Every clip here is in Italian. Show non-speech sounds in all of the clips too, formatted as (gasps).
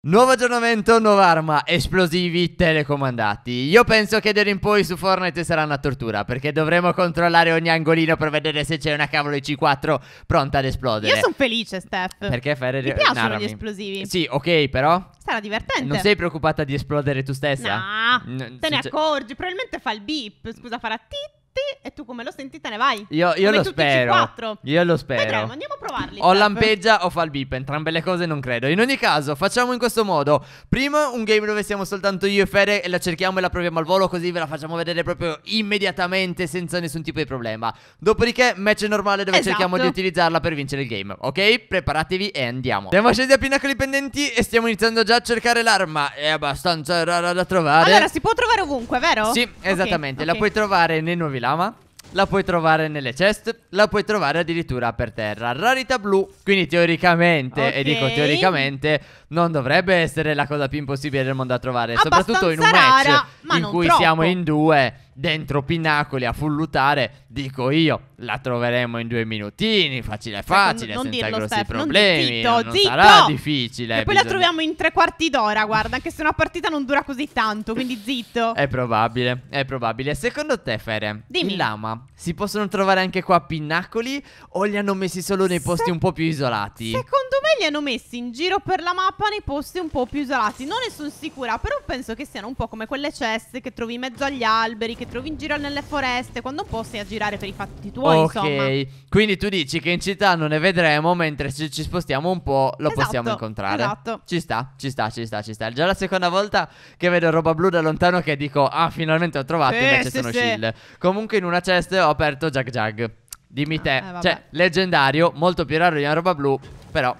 Nuovo aggiornamento, nuova arma, esplosivi telecomandati. Io penso che d'ora in poi su Fortnite sarà una tortura, perché dovremo controllare ogni angolino per vedere se c'è una cavolo C4 pronta ad esplodere. Io sono felice, Steph. Perché Ferrer Mi piacciono narrami. gli esplosivi. Sì, ok, però Sarà divertente. non sei preoccupata di esplodere tu stessa? No, N- te ne accorgi. Probabilmente fa il beep. Scusa, farà titti. E tu come lo senti te ne vai. Io, io lo spero. C4. Io lo spero. Vedremo, andiamo provarli. O lampeggia o fa il beep, entrambe le cose non credo. In ogni caso, facciamo in questo modo. Prima un game dove siamo soltanto io e Fere e la cerchiamo e la proviamo al volo, così ve la facciamo vedere proprio immediatamente senza nessun tipo di problema. Dopodiché, match normale dove Esatto. cerchiamo di utilizzarla per vincere il game. Ok? Preparatevi e andiamo. Siamo scesi a Pinnacoli Pendenti e stiamo iniziando già a cercare l'arma. È abbastanza rara da trovare. Allora, si può trovare ovunque, vero? Sì, esattamente. La ok. puoi trovare nei nuovi lama. La puoi trovare nelle chest, la puoi trovare addirittura per terra. Rarità blu, quindi teoricamente, e dico teoricamente, non dovrebbe essere la cosa più impossibile del mondo da trovare. Abbastanza soprattutto in un match rara, in cui troppo. siamo in due, dentro pinnacoli a full lootare. Dico io, la troveremo in due minutini, facile facile, non senza dirlo, grossi Steph, non- problemi. zitto, non zitto! sarà difficile. E poi la bisogna- troviamo in tre quarti d'ora, guarda, anche se una partita non dura così tanto, quindi zitto. È probabile, è probabile. Secondo te, Fere, Dimmi. il lama si possono trovare anche qua a pinnacoli o li hanno messi solo nei posti Se- un po' più isolati? Secondo me li hanno messi in giro per la mappa nei posti un po' più isolati. Non ne sono sicura, però penso che siano un po' come quelle ceste che trovi in mezzo agli alberi, che trovi in giro nelle foreste, quando un po' sei a girare per i fatti tuoi, ok, insomma. quindi tu dici che in città non ne vedremo, mentre se ci spostiamo un po' lo Esatto, possiamo incontrare. esatto. Ci sta, ci sta, ci sta, ci sta. È già la seconda volta che vedo roba blu da lontano che dico, ah, finalmente ho trovato, Sì, invece sì, sono sì. shield. Comunque in una chest ho aperto Jag Jag. Dimmi te, Eh, cioè, leggendario, molto più raro di una roba blu, però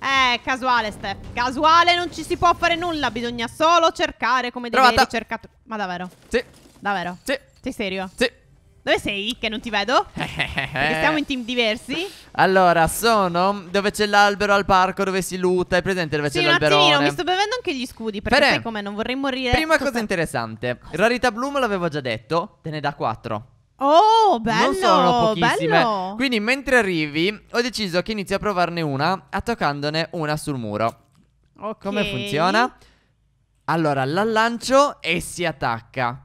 Eh, casuale, Steph. Casuale, non ci si può fare nulla. Bisogna solo cercare come Trovata. veri cercatori. Ma davvero? sì, Davvero? sì, Sei serio? sì. Dove sei? Che non ti vedo? (laughs) Perché stiamo in team diversi? Allora, sono dove c'è l'albero al parco dove si luta. Hai presente dove Sì, c'è un attimino, mi sto bevendo anche gli scudi. Perché Fere, sai come non vorrei morire. Prima Cosa- cosa interessante. Rarità blu me l'avevo già detto. Te ne dà 4. Oh, bello! non sono pochissime. Bello! Quindi mentre arrivi, ho deciso che inizio a provarne una attaccandone una sul muro. Ok. Come funziona? Allora, la lancio e si attacca.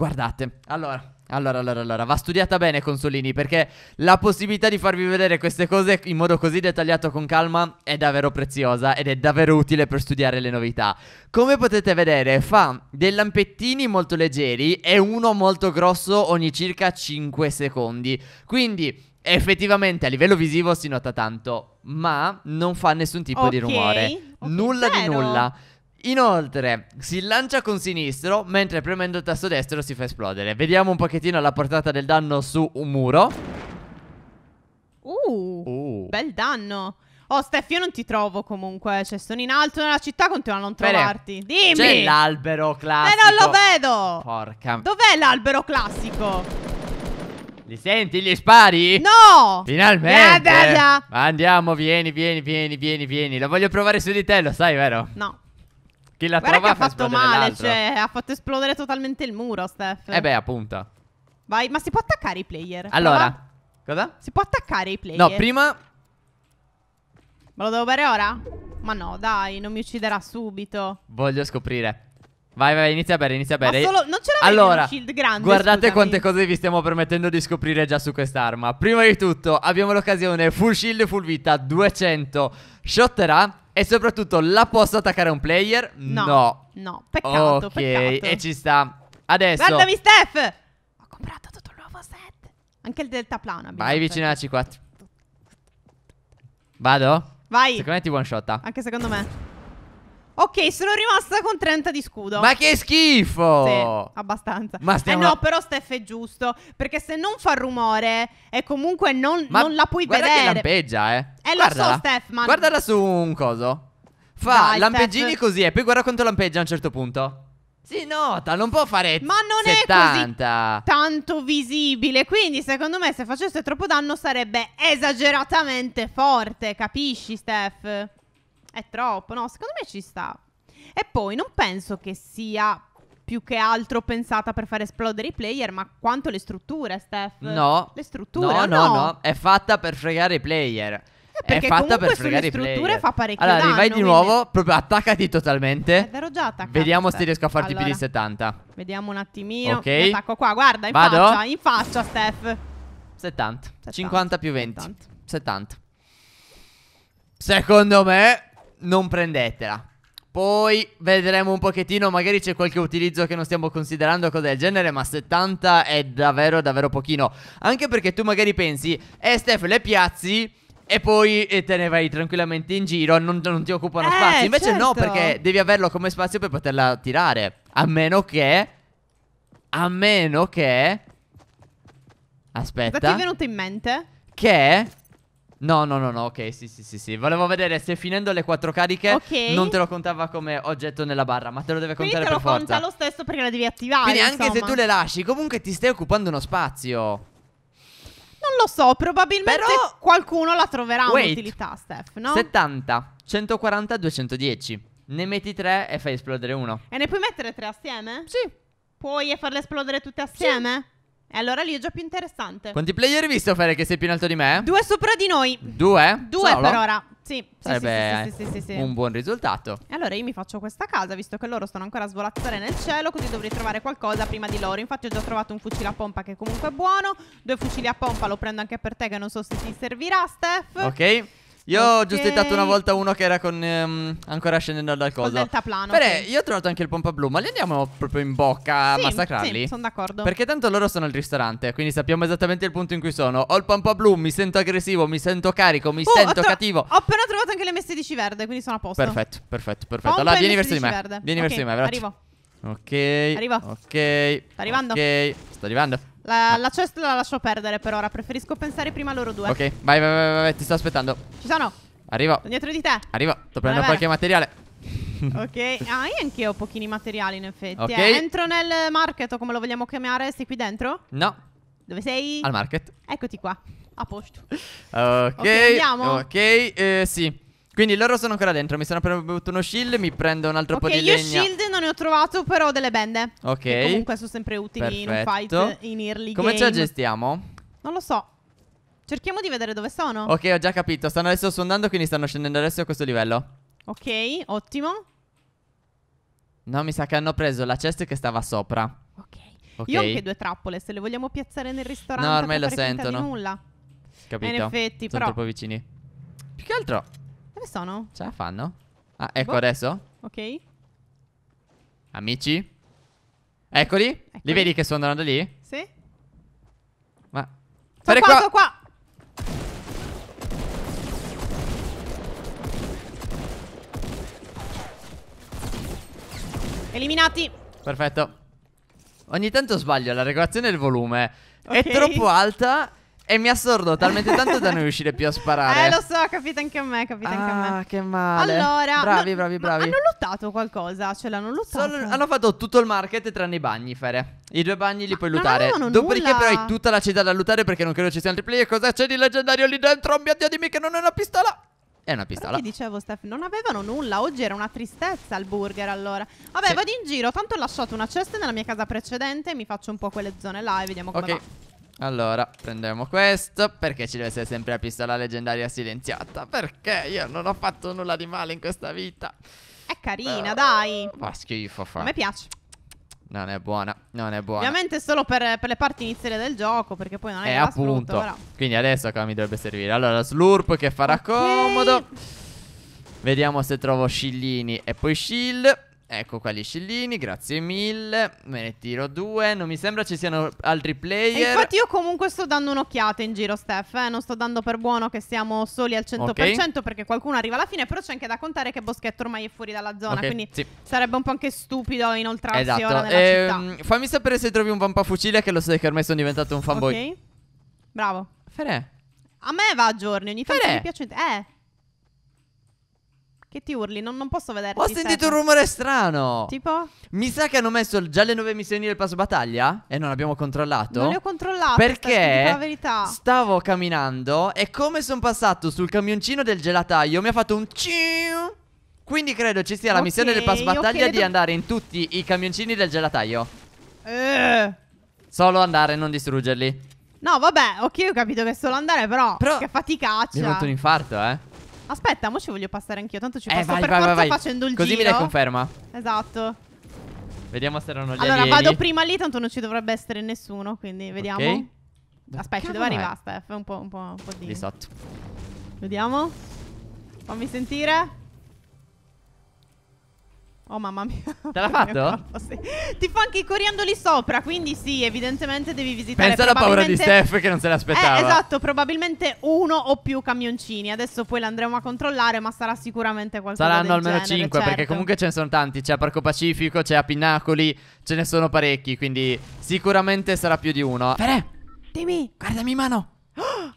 Guardate. Allora. Allora, allora, allora, va studiata bene consolini perché la possibilità di farvi vedere queste cose in modo così dettagliato con calma è davvero preziosa ed è davvero utile per studiare le novità. Come potete vedere fa dei lampettini molto leggeri e uno molto grosso ogni circa 5 secondi. Quindi effettivamente a livello visivo si nota tanto, ma non fa nessun tipo di Ok, rumore. ok, nulla di zero. nulla. Inoltre, si lancia con sinistro, mentre premendo il tasto destro si fa esplodere. Vediamo un pochettino la portata del danno su un muro. Uh, Uh. bel danno. Oh, Steph, io non ti trovo comunque. Cioè, sono in alto nella città, continuo a non trovarti. Dimmi! C'è l'albero Eh, classico. non lo vedo! Porca. Dov'è l'albero classico? Li senti gli spari? No! Finalmente. Da, da, da. Andiamo, vieni, vieni, vieni, vieni, vieni. Lo voglio provare su di te, lo sai, vero? No. Chi la Guarda trova ha fa fatto male, cioè, ha fatto esplodere totalmente il muro, Steph. Eh beh, appunto. Vai, ma si può attaccare i player? Allora, Prova. cosa? Si può attaccare i player? No, prima Me lo devo bere ora? Ma no, dai, non mi ucciderà subito. voglio scoprire. Vai, vai, inizia a bere, inizia a Ma bere. solo, non ce l'avevi Allora, shield grande? guardate scusami? quante cose vi stiamo permettendo di scoprire già su quest'arma. Prima di tutto, abbiamo l'occasione full shield, full vita, 200 shotterà. E soprattutto, la posso attaccare a un player? No. No, peccato, ok, peccato. e ci sta. Adesso, Guardami, Steph! Ho comprato tutto il nuovo set. Anche il deltaplano abbiamo. vai vicino alla C4. Vado? Vai. Secondo me ti one shotta. Anche secondo me. Ok, sono rimasta con 30 di scudo. Ma che schifo! Sì, abbastanza. Ma Eh stiamo- no, però Steph è giusto. Perché se non fa rumore e comunque non, Ma non la puoi guarda vedere. che lampeggia, eh. Eh, lo Guardala. so, Steph, ma- Guardala su un coso. Fa Dai, lampeggini Steph. così e poi guarda quanto lampeggia a un certo punto. Si nota, non può fare Ma non è 70. tanto visibile. Quindi, secondo me, se facesse troppo danno sarebbe esageratamente forte. Capisci, Steph? È troppo, no? Secondo me ci sta. E poi non penso che sia più che altro pensata per far esplodere i player, ma quanto le strutture, Steph. No. Le strutture, No, o no, no, è fatta per fregare i player. perché è fatta per fregare i strutture player. fa parecchio Allora, danno, rivai di quindi- nuovo, proprio attaccati Ed totalmente. ero già attaccato. Vediamo se riesco a farti più di Allora, 70. Vediamo un attimino. Ok. Mi attacco qua, guarda, in Vado? faccia, in faccia, Steph. 70. 70. 50 più 20. 70. 70. Secondo me non prendetela. Poi vedremo un pochettino, magari c'è qualche utilizzo che non stiamo considerando, cose del genere, ma 70 è davvero davvero pochino. Anche perché tu magari pensi, eh Steph, le piazzi e poi eh, te ne vai tranquillamente in giro, non, non ti occupano Eh, spazio. Invece no, certo. perché devi averlo come spazio per poterla tirare. A meno che... A meno che... Aspetta. Cosa ti è venuto in mente? Che No, no, no, no, ok, sì, sì, sì, sì. Volevo vedere se finendo le quattro cariche Ok. non te lo contava come oggetto nella barra, ma te lo deve Quindi contare te lo per conta forza. lo stesso perché la devi attivare. Quindi anche se insomma. tu le lasci, comunque ti stai occupando uno spazio. Non lo so, probabilmente Però- qualcuno la troverà Wait. un'utilità, Steph, no? 70, 140, 210. Ne metti tre e fai esplodere uno. E ne puoi mettere tre assieme? Sì. Puoi farle esplodere tutte assieme? E allora lì è già più interessante. Quanti player hai visto fare che sei più in alto di me? Due sopra di noi. Due? Due Solo? per ora. Sì, Sarebbe sì, sì, sì, sì. un buon risultato. E allora io mi faccio questa casa, visto che loro stanno ancora a svolazzare nel cielo, così dovrei trovare qualcosa prima di loro. Infatti ho già trovato un fucile a pompa che comunque è buono, due fucili a pompa lo prendo anche per te che non so se ti servirà, Steph. Ok. Io ho Ok. giustiziato una volta uno che era con ehm, ancora scendendo dal coso. deltaplano. Beh, ok. io ho trovato anche il pompa blu, ma li andiamo proprio in bocca a Sì, massacrarli? Sì, sono d'accordo. Perché tanto loro sono al ristorante, quindi sappiamo esattamente il punto in cui sono. Ho il pompa blu, mi sento aggressivo, mi sento carico, mi Oh, ho sento tro- cattivo. Ho appena trovato anche le messe vierde, quindi sono a posto. Perfetto, perfetto, perfetto. Pompa Allora vieni verso di me. verde. Vieni Ok, verso di me, veloce. Arrivo. Ok. Arrivo. Ok. Sta arrivando. Ok. Sto arrivando. La, la chest la lascio perdere per ora, preferisco pensare prima a loro due. Ok, vai, vai, vai, vai, ti sto aspettando. Ci sono, Arrivo. sono dietro di te. Arrivo. Sto prendendo qualche materiale. Ok, (laughs) ah, io anche ho pochini materiali in effetti. Ok. eh. Entro nel market o come lo vogliamo chiamare, sei qui dentro? No, Dove sei? al market. Eccoti qua, a posto. (laughs) Ok. andiamo? Ok, eh, sì. Quindi loro sono ancora dentro. Mi sono appena bevuto uno shield. Mi prendo un altro ok, po' di io legna. shield non ne ho trovato, però delle bende. Ok. Che comunque sono sempre utili in un Perfetto. fight in early Come ce game. la gestiamo? Non lo so. Cerchiamo di vedere dove sono. Ok, ho già capito. Stanno adesso suonando, quindi stanno scendendo adesso a questo livello. Ok, ottimo. No, mi sa che hanno preso la chest che stava sopra. Ok. Ok. Io ho anche due trappole, se le vogliamo piazzare nel ristorante No, ormai lo sentono. Nulla. Capito? In effetti, Sono però- troppo vicini. Più che altro, Dove sono? ce la fanno? Ah, ecco Boh. adesso. Ok. Amici. Eccoli. Li Eccoli. vedi che sto andando lì? Sì. Ma... Sono Fare qua, sono qua. Eliminati. Perfetto. Ogni tanto sbaglio la regolazione del volume. È Ok. troppo alta e mi assordo talmente tanto da non riuscire più a sparare. Eh, lo so, capita anche a me, capita anche a me. Ah, che male. Allora, bravi, no, bravi, bravi. hanno lottato qualcosa? Ce l'hanno lottato? Solo- hanno fatto tutto il market tranne i bagni, Fere. I due bagni li Ma puoi avevano Dopodiché, nulla. però, hai tutta la città da lootare perché non credo ci siano altri player. Cosa c'è di leggendario lì dentro? Oh mio dio, dimmi che non è una pistola. È una Però pistola. ti dicevo, Steph, non avevano nulla. Oggi era una tristezza il burger, allora. Vabbè, Sì. vado in giro. Tanto ho lasciato una cesta nella mia casa precedente. Mi faccio un po' quelle zone là e vediamo come Ok. va. Allora, prendiamo questo. Perché ci deve essere sempre la pistola leggendaria silenziata? Perché io non ho fatto nulla di male in questa vita. È carina, dai. Fa schifo, fa. A me piace. Non è buona, non è buona. Ovviamente solo per, per le parti iniziali del gioco, perché poi non è Eh, appunto. sfrutto. Quindi adesso cosa mi dovrebbe servire? Allora, slurp che farà Ok. comodo. Vediamo se trovo scillini e poi shield. Ecco qua gli scillini, grazie mille. Me ne tiro due. Non mi sembra ci siano altri E player. infatti io comunque sto dando un'occhiata in giro, Steph, eh? Non sto dando per buono che siamo soli al 100% perché qualcuno arriva alla fine, però c'è anche da contare che Boschetto ormai è fuori dalla zona, Ok, quindi sì. sarebbe un po' anche stupido inoltrarsi ora Esatto. nella Ehm, città. fammi sapere se trovi un vampafucile che lo sai che ormai sono diventato un fanboy. Ok? Bravo. Fere. A me va a giorni, ogni tanto Fede. mi piace. Eh. Che ti urli? Non, non posso vederti. Ho sentito Steph. un rumore strano. Tipo? Mi sa che hanno messo già le nuove missioni del passo battaglia e non abbiamo controllato. Non le ho controllate. Perché stavo camminando e come sono passato sul camioncino del gelataio mi ha fatto un ciu. Quindi credo ci sia la Ok, missione del pass battaglia di credo- andare in tutti i camioncini del gelataio. Eh. Solo andare, non distruggerli. No, vabbè, ok, ho capito che è solo andare, però, Però- che Mi è faticaccia. venuto un infarto, eh. Aspetta, mo ci voglio passare anch'io, tanto ci Eh, passo vai, per vai, forza vai, facendo il Così giro. mi dai conferma. Esatto. Vediamo se erano gli Allora, alieni. vado prima lì, tanto non ci dovrebbe essere nessuno, quindi vediamo. Ok. Aspetta, ci è? arrivare, Steph, un po', un po', un po' di... Di sotto. Vediamo. Fammi sentire. Oh mamma mia. Te l'ha (laughs) fatto? corpo, sì. Ti fa anche i coriandoli sopra, quindi sì, evidentemente devi visitare Pensa alla paura di Steph che non se l'aspettava. Eh, esatto, probabilmente uno o più camioncini. Adesso poi li andremo a controllare, ma sarà sicuramente qualcosa Saranno almeno genere, 5 perché certo. comunque ce ne sono tanti. C'è a Parco Pacifico, c'è a Pinnacoli, ce ne sono parecchi. Quindi sicuramente sarà più di uno. Fere, Dimmi, guardami in mano. (gasps)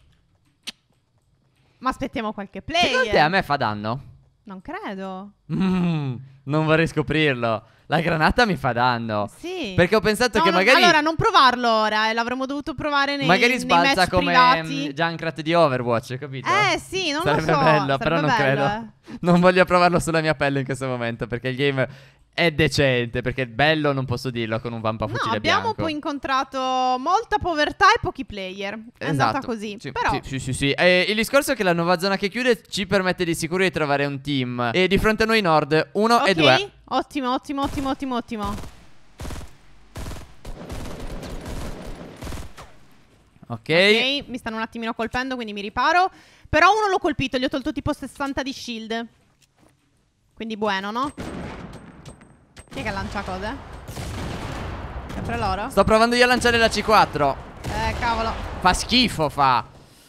ma aspettiamo qualche Secondo te a me fa danno? Non credo. Mm, non vorrei scoprirlo. La granata mi fa danno. Sì. Perché ho pensato No, che no, magari. Allora, non provarlo ora, e l'avremmo dovuto provare nei, magari nei sbalza match come privati. mm, Junkrat di Overwatch, capito? Eh sì, non Sarebbe lo so. bello, però sarebbe non bello, credo. eh. Non voglio provarlo sulla mia pelle in questo momento perché il game è decente. Perché bello non posso dirlo con un vampa No, fucile abbiamo bianco. poi incontrato molta povertà e pochi player. È andata Esatto. così. Sì, Però sì, sì, sì, sì. E il discorso è che la nuova zona che chiude ci permette di sicuro di trovare un team. E di fronte a noi Nord, uno e Ok, due. Ottimo, ottimo, ottimo, ottimo, ottimo. Ok. Ok, mi stanno un attimino colpendo, quindi mi riparo. Però uno l'ho colpito, gli ho tolto tipo 60 di shield. Quindi buono, no? Chi è che lancia cose? Sempre loro? Sto provando io a lanciare la C4. Eh, cavolo. Fa schifo, fa.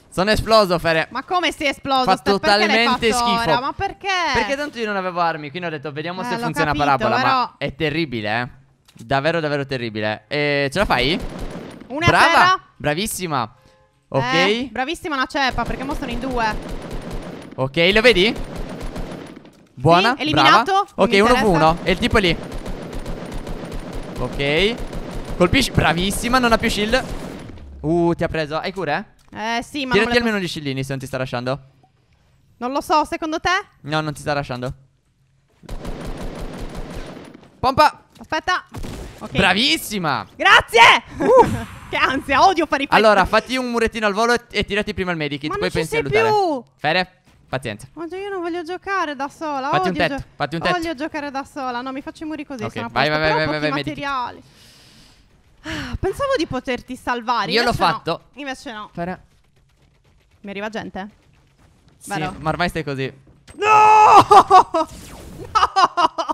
Sono esploso, Fere. Ma come si è esploso? Fa totalmente fatto schifo. ora? Ma perché? Perché tanto io non avevo armi, quindi ho detto vediamo Eh, se funziona capito, parabola. però- Ma è terribile, eh. Davvero, davvero terribile. E ce la fai? Una Brava! terra. Bravissima. Ok. Eh, bravissima una ceppa, perché mo sono in due. Ok, lo vedi? Buona. Sì, eliminato. Brava. Ok, mi uno interessa. fu uno. E il tipo è lì. Ok. Colpisci. Bravissima, non ha più shield. Uh, ti ha preso. Hai cure? Eh sì, ma Tirati le almeno gli shieldini se non ti sta lasciando. non lo so, secondo te? No, non ti sta lasciando. Pompa. Aspetta. Ok. Bravissima. Grazie! (laughs) (laughs) che ansia, odio fare i flex. Allora, fatti un murettino al volo e, e tirati prima il medikit. Ma poi pensi a lootare. più! Fere, pazienza. Oddio, io non voglio giocare da sola. Fatti un tetto, fatti un tetto. Voglio giocare da sola. No, mi faccio i muri così. Ok, sono vai, vai, Però vai, vai, vai, materiali. Ah, pensavo di poterti salvare. Io l'ho invece no. fatto. Invece no. Fere. Mi arriva gente? Sì, Vero. ma ormai stai così. No! (laughs) No!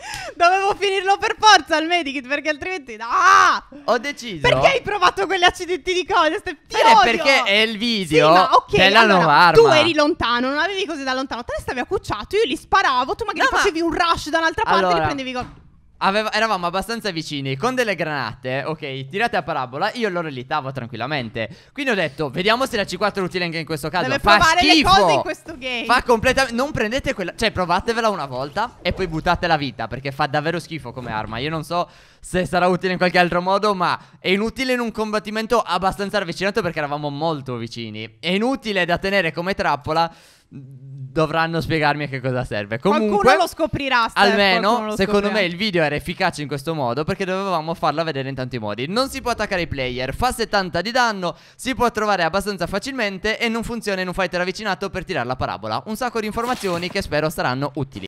(laughs) Dovevo finirlo per forza il medikit perché altrimenti. Ah! Ho deciso. Perché hai provato quegli accidenti di cose? Ste- Ti Fere, odio! perché è il Sì, video ma ok, della allora, nuova arma. Tu eri lontano, non avevi cose da lontano. Te ne stavi accucciato, io li sparavo. Tu magari No, ma- facevi un rush da un'altra parte e Allora, li prendevi con. Aveva- eravamo abbastanza vicini con delle granate, ok, tirate a parabola, io lo relitavo tranquillamente. Quindi ho detto, vediamo se la C4 è utile anche in questo caso. Deve Fa provare le schifo. cose in questo game. Fa completamente. Non prendete quella. Cioè, provatevela una volta e poi buttate la vita. Perché fa davvero schifo come arma. Io non so se sarà utile in qualche altro modo. Ma è inutile in un combattimento abbastanza ravvicinato perché eravamo molto vicini. È inutile da tenere come trappola. Dovranno spiegarmi a che cosa serve. Comunque. Qualcuno lo scoprirà. Steph, Almeno, lo secondo scoprirà. me, il video era efficace in questo modo perché dovevamo farla vedere in tanti modi. Non si può attaccare i player, fa 70 di danno, si può trovare abbastanza facilmente e non funziona in un fighter avvicinato per tirare la parabola. Un sacco di informazioni che spero saranno utili.